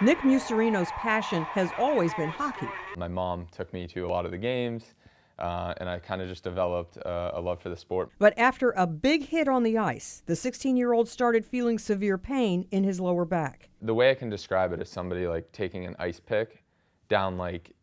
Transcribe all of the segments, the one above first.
Nick Muserino's passion has always been hockey. My mom took me to a lot of the games, uh, and I kind of just developed uh, a love for the sport. But after a big hit on the ice, the 16 year old started feeling severe pain in his lower back. The way I can describe it is somebody like taking an ice pick down like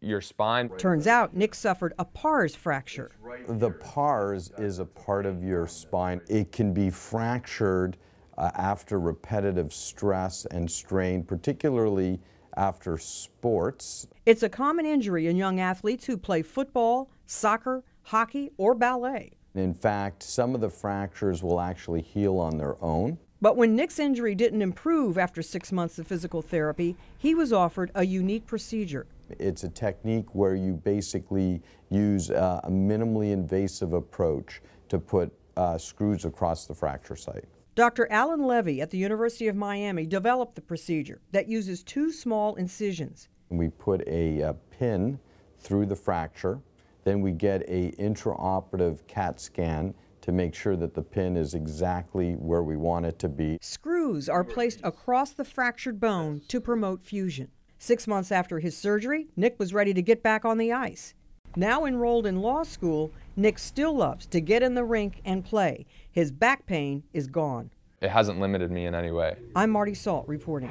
your spine. Turns out Nick suffered a pars fracture. The pars is a part of your spine. It can be fractured uh, after repetitive stress and strain, particularly after sports. It's a common injury in young athletes who play football, soccer, hockey, or ballet. In fact, some of the fractures will actually heal on their own. But when Nick's injury didn't improve after six months of physical therapy, he was offered a unique procedure. It's a technique where you basically use uh, a minimally invasive approach to put uh, screws across the fracture site. Dr. Allan Levi at the University of Miami developed the procedure that uses two small incisions. We put a, a pin through the fracture, then we get a intraoperative CAT scan to make sure that the pin is exactly where we want it to be. Screws are placed across the fractured bone to promote fusion. Six months after his surgery, Nick was ready to get back on the ice. Now enrolled in law school, Nick still loves to get in the rink and play. His back pain is gone. It hasn't limited me in any way. I'm Marty Salt reporting.